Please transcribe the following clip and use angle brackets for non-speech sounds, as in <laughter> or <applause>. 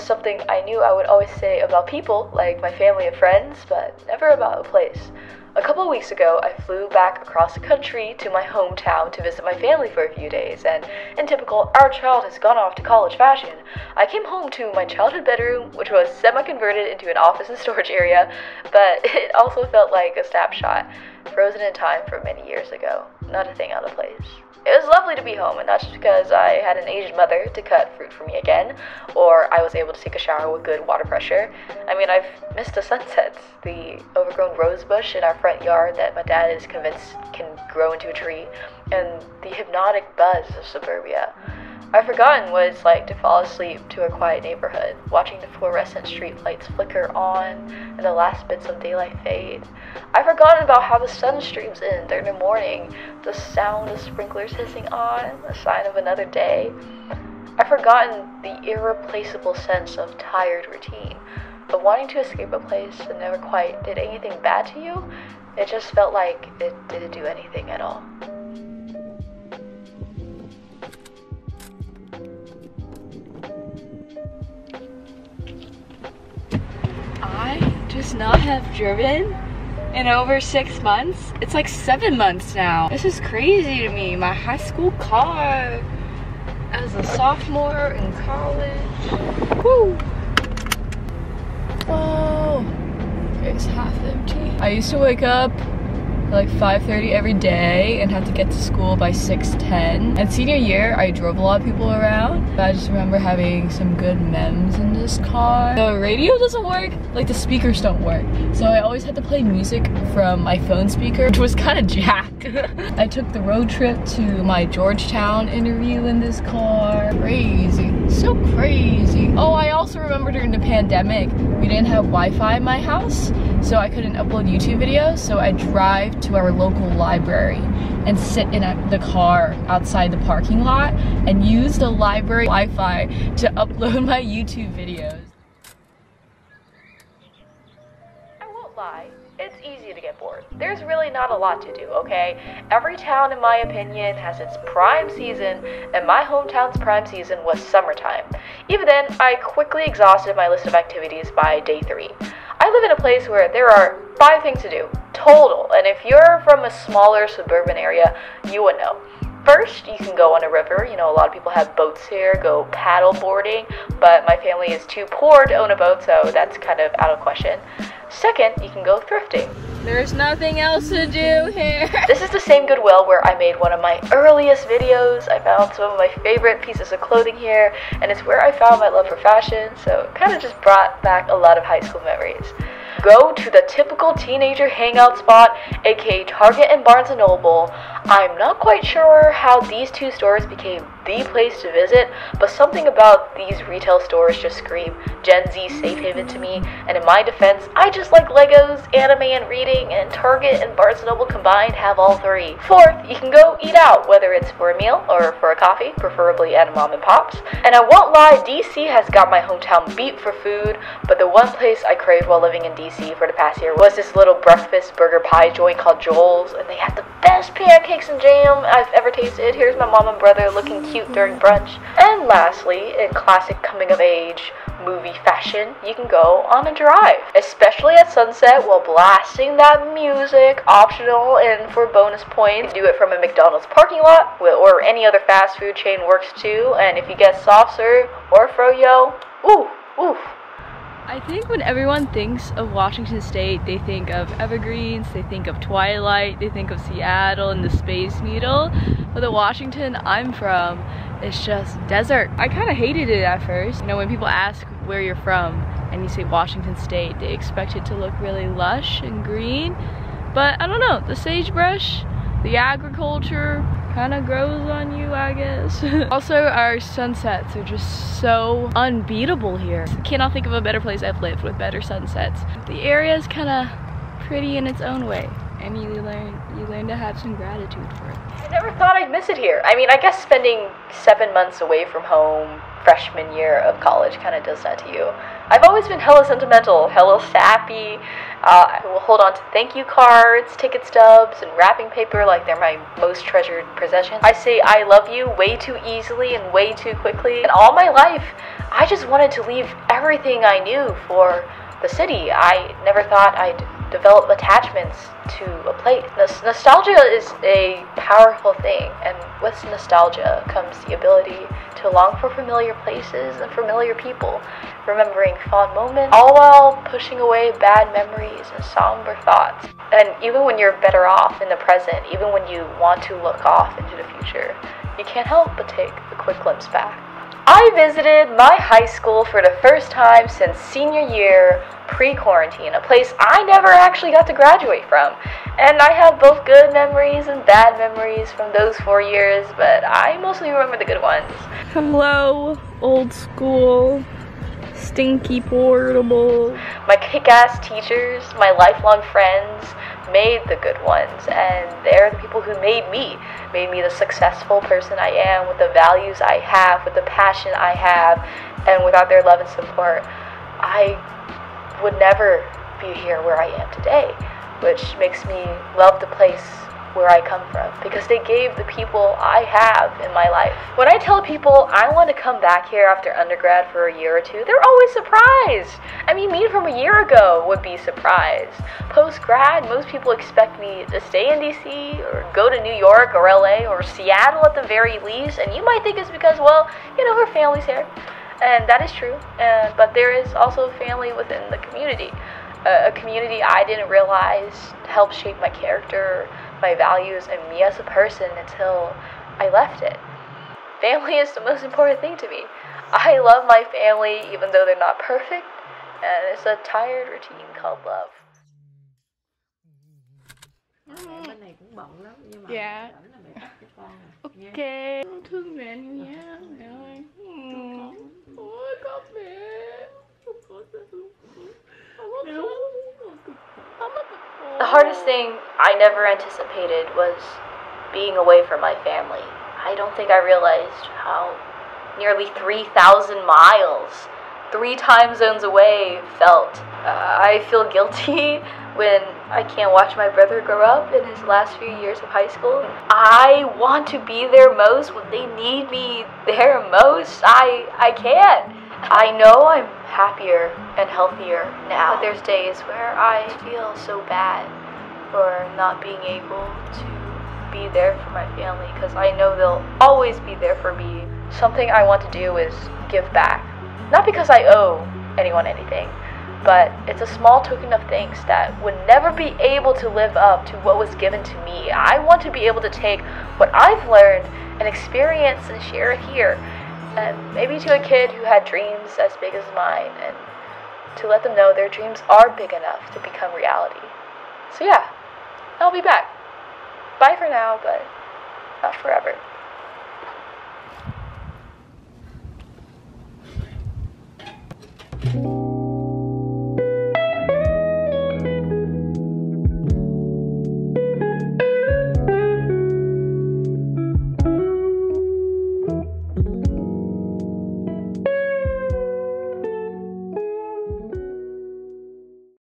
was something I knew I would always say about people, like my family and friends, but never about a place. A couple weeks ago, I flew back across the country to my hometown to visit my family for a few days, and in typical our child has gone off to college fashion, I came home to my childhood bedroom, which was semi converted into an office and storage area, but <laughs> it also felt like a snapshot, frozen in time from many years ago. Not a thing out of place. It was lovely to be home, and not just because I had an Asian mother to cut fruit for me again, or I was able to take a shower with good water pressure. I mean, I've missed the sunsets, the overgrown rose bush in our front yard that my dad is convinced can grow into a tree, and the hypnotic buzz of suburbia. I've forgotten what it's like to fall asleep to a quiet neighborhood, watching the fluorescent streetlights flicker on and the last bits of daylight fade. I've forgotten about how the sun streams in during the morning, the sound of sprinklers hissing on, a sign of another day. I've forgotten the irreplaceable sense of tired routine, but wanting to escape a place that never quite did anything bad to you, it just felt like it didn't do anything at all. Just not have driven in over six months. It's like seven months now. This is crazy to me. My high school car as a sophomore in college. Woo! Whoa! It's half empty. I used to wake up like 5.30 every day and have to get to school by 6.10. And senior year, I drove a lot of people around. I just remember having some good memes in this car. The radio doesn't work, like the speakers don't work. So I always had to play music from my phone speaker, <laughs> which was kind of jacked. <laughs> I took the road trip to my Georgetown interview in this car. Crazy, so crazy. Oh, I also remember during the pandemic, we didn't have Wi-Fi in my house, so I couldn't upload YouTube videos, so I drive to our local library and sit in a, the car outside the parking lot and use the library Wi-Fi to <laughs> upload my YouTube videos. I won't lie, it's easy to get bored. There's really not a lot to do, okay? Every town, in my opinion, has its prime season, and my hometown's prime season was summertime. Even then, I quickly exhausted my list of activities by day three. I live in a place where there are five things to do, total, and if you're from a smaller suburban area, you would know. First, you can go on a river. You know, a lot of people have boats here, go paddle boarding, but my family is too poor to own a boat, so that's kind of out of question. Second, you can go thrifting. There's nothing else to do here. <laughs> This is the same Goodwill where I made one of my earliest videos. I found some of my favorite pieces of clothing here, and it's where I found my love for fashion, so it kind of just brought back a lot of high school memories. Go to the typical teenager hangout spot, aka Target and Barnes & Noble. I'm not quite sure how these two stores became the place to visit, but something about these retail stores just scream Gen Z safe haven to me, and in my defense, I just like Legos, anime, and reading, and Target and Barnes & Noble combined have all three. Fourth, you can go eat out, whether it's for a meal or for a coffee, preferably at a mom and pop's. And I won't lie, DC has got my hometown beat for food, but the one place I craved while living in DC for the past year was this little breakfast burger pie joint called Joel's, and they had the best pancakes and jam I've ever tasted. Here's my mom and brother looking cute during brunch. And lastly, in classic coming of age movie fashion, you can go on a drive, especially at sunset while blasting that music, optional and for bonus points. Do it from a McDonald's parking lot or any other fast food chain works too. And if you get soft serve or froyo, ooh, ooh. I think when everyone thinks of Washington State, they think of Evergreens, they think of Twilight, they think of Seattle and the Space Needle. But the Washington I'm from is just desert. I kind of hated it at first. You know, when people ask where you're from and you say Washington State, they expect it to look really lush and green. But I don't know, the sagebrush, the agriculture kind of grows on you, I guess. <laughs> also, our sunsets are just so unbeatable here. I Cannot think of a better place I've lived with better sunsets. The area is kind of pretty in its own way and you learn you learn to have some gratitude for it. I never thought I'd miss it here. I mean, I guess spending seven months away from home freshman year of college kind of does that to you. I've always been hella sentimental, hella sappy, Uh, I will hold on to thank you cards, ticket stubs, and wrapping paper like they're my most treasured possessions. I say I love you way too easily and way too quickly. And all my life, I just wanted to leave everything I knew for the city. I never thought I'd develop attachments to a place. Nos- nostalgia is a powerful thing, and with nostalgia comes the ability to long for familiar places and familiar people, remembering fond moments, all while pushing away bad memories and somber thoughts. And even when you're better off in the present, even when you want to look off into the future, you can't help but take a quick glimpse back. I visited my high school for the first time since senior year pre quarantine, a place I never actually got to graduate from. And I have both good memories and bad memories from those four years, but I mostly remember the good ones. Hello, old school, stinky portable. My kick ass teachers, my lifelong friends, made the good ones, and they're the people who made me, made me the successful person I am, with the values I have, with the passion I have, and without their love and support, I would never be here where I am today, which makes me love the place where I come from because they gave the people I have in my life. When I tell people I want to come back here after undergrad for a year or two, they're always surprised. I mean, me from a year ago would be surprised. Post grad, most people expect me to stay in DC or go to New York or LA or Seattle at the very least, and you might think it's because, well, you know, her family's here. And that is true, uh, but there is also family within the community. Uh, a community I didn't realize helped shape my character, my values, and me as a person until I left it. Family is the most important thing to me. I love my family even though they're not perfect, and it's a tired routine called love. Mẹ bên này cũng bận lắm nhưng mà Dạ. là mẹ bắt cho con Ok, thương mẹ nhiều nha, mẹ ơi. Ừ. Ôi, con mẹ. The hardest thing I never anticipated was being away from my family. I don't think I realized how nearly 3,000 miles, three time zones away, felt. Uh, I feel guilty <laughs> when I can't watch my brother grow up in his last few years of high school. I want to be there most when they need me there most. I, I can't. I know I'm happier and healthier now, but there's days where I feel so bad for not being able to be there for my family because I know they'll always be there for me. Something I want to do is give back. Not because I owe anyone anything, but it's a small token of thanks that would never be able to live up to what was given to me. I want to be able to take what I've learned and experience and share it here. And maybe to a kid who had dreams as big as mine, and to let them know their dreams are big enough to become reality. So, yeah, I'll be back. Bye for now, but not forever.